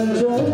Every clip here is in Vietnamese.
treasure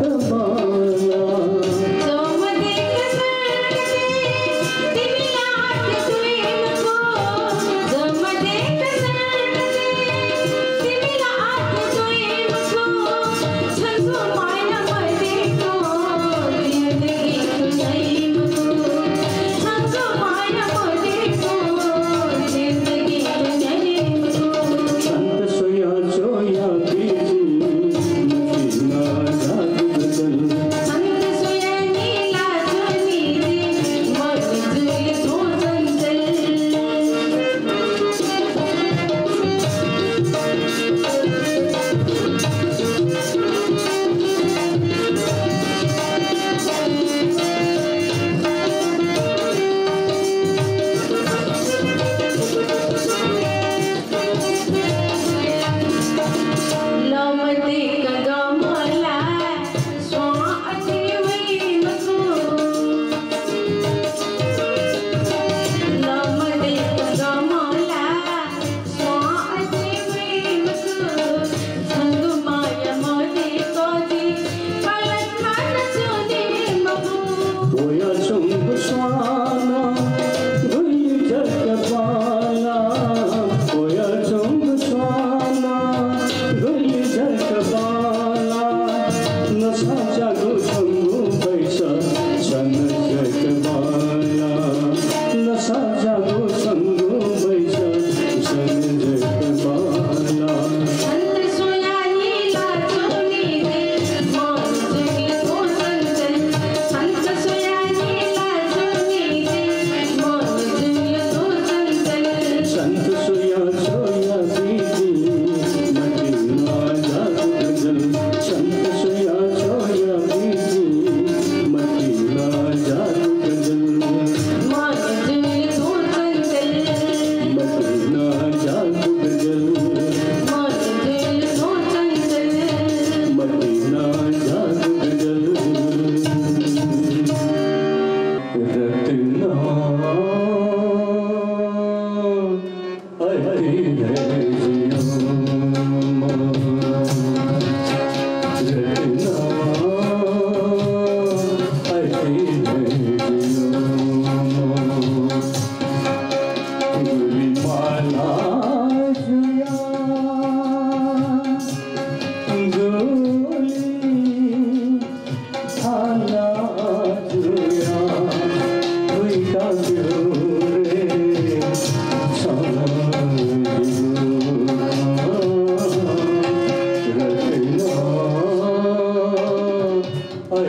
Ay,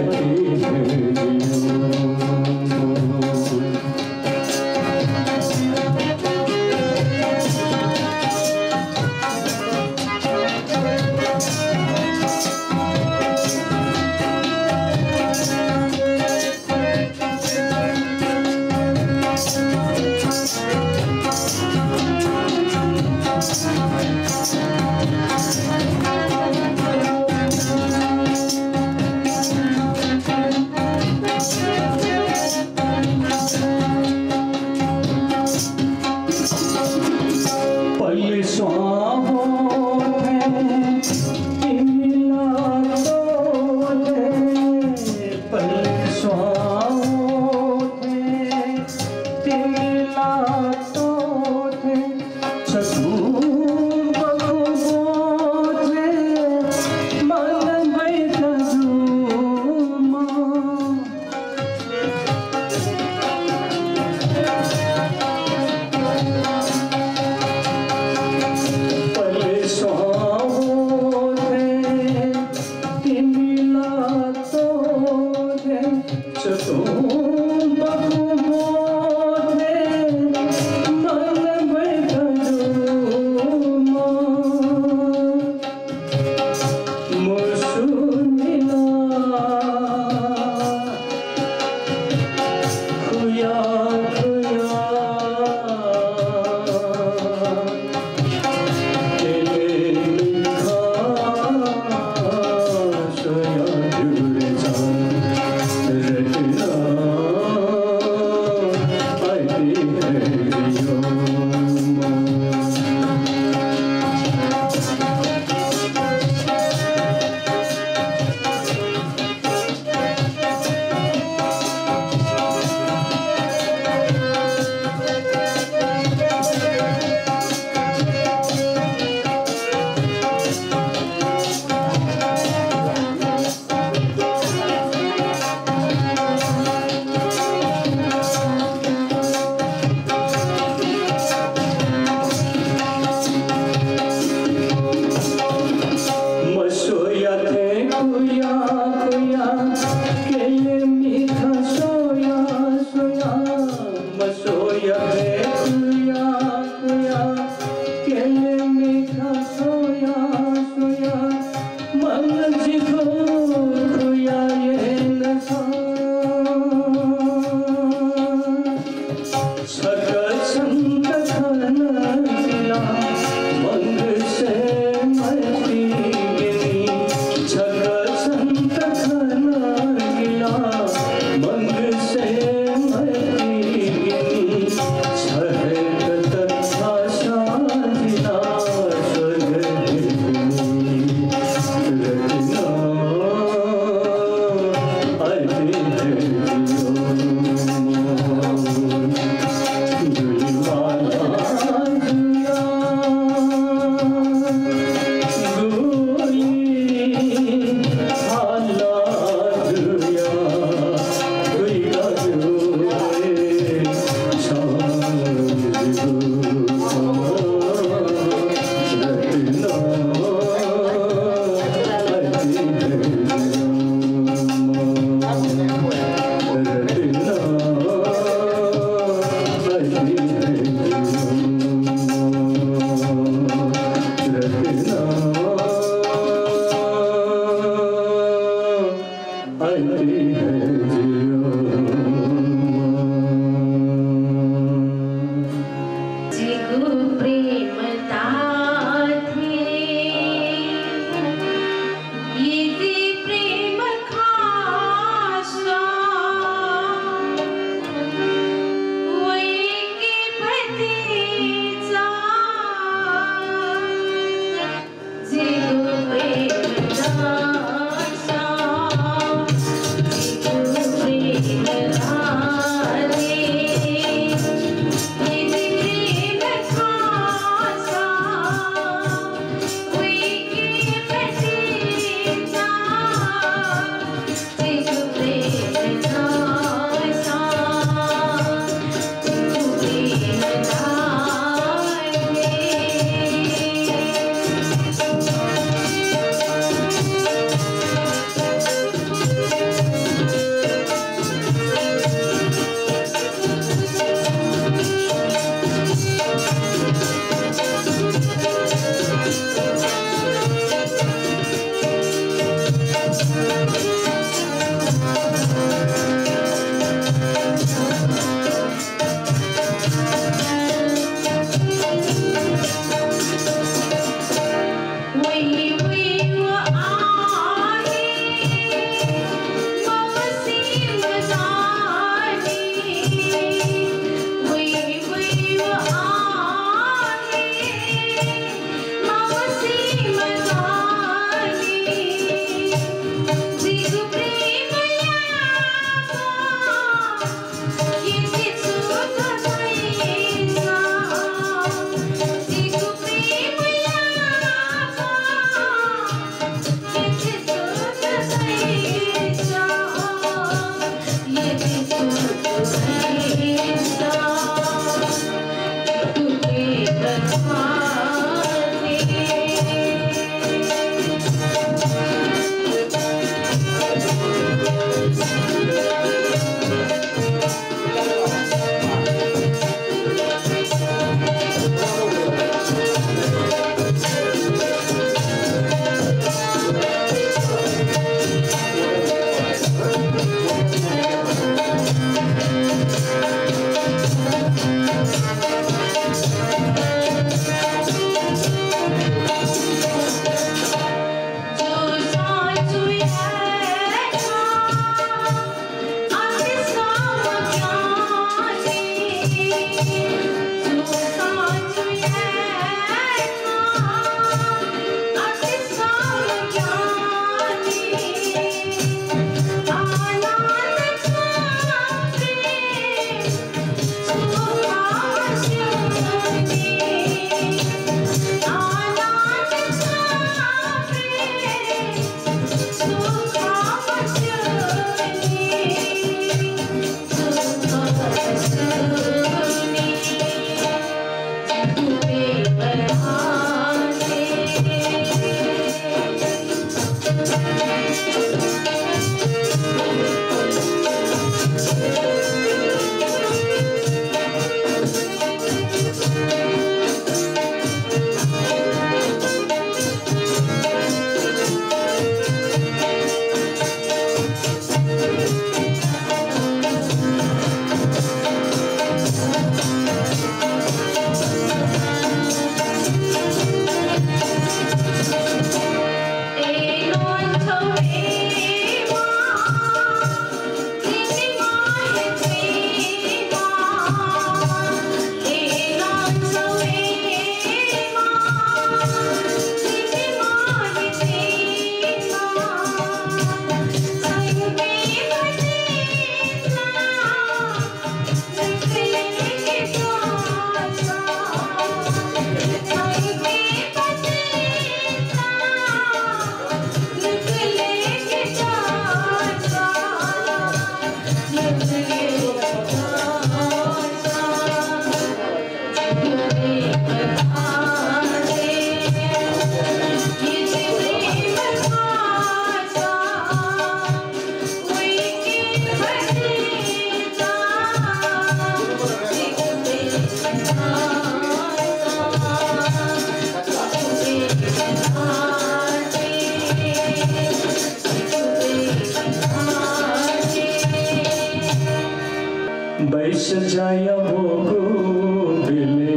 बैसजाया भोगुबिले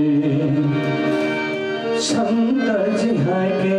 छन्दजी हाके लतरे